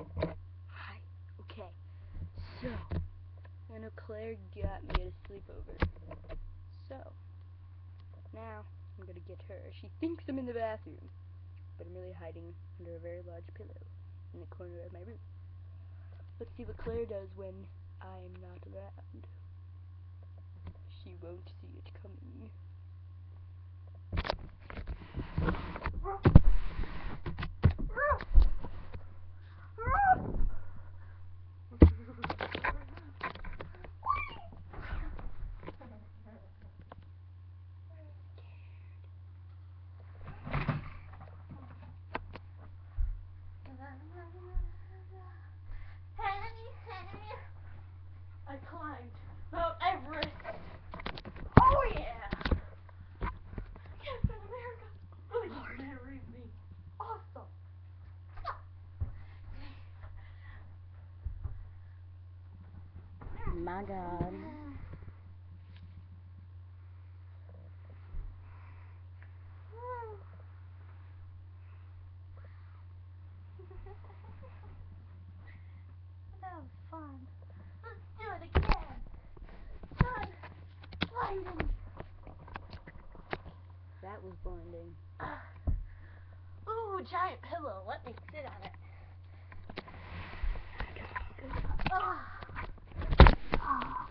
Hi. Okay. So, I know Claire got me a sleepover. So, now I'm gonna get her. She thinks I'm in the bathroom, but I'm really hiding under a very large pillow in the corner of my room. Let's see what Claire does when I'm not around. She won't see it coming. My god. that was fun. Let's do it again. Sun blinding. That was blinding. Ooh, giant pillow. Let me sit on it. Ah. Ah.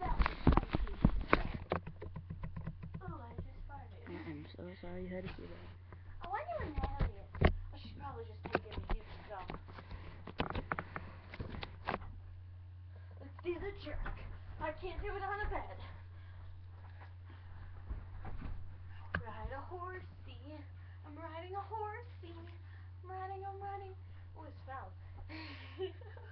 That was spicy. Ooh, I just farted. I'm so sorry you had to see that. I wonder where Natalie is. Oh, she's probably just taking a huge dump. Let's do the jerk. I can't do it on a bed. Ride a horsey. I'm riding a horsey. I'm riding, I'm riding. Oh, it smells.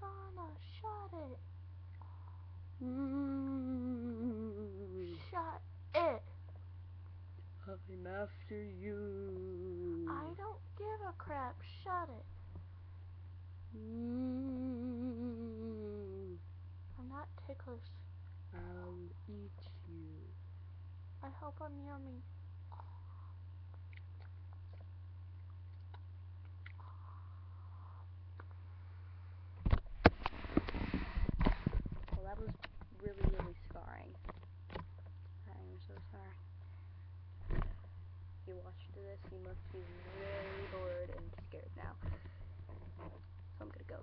Shauna, shut it. Shut it. I'm after you. I don't give a crap. Shut it. Mm, I'm not ticklish. I'll eat you. I hope I'm yummy. to this, he must be really bored and scared now. So I'm gonna go.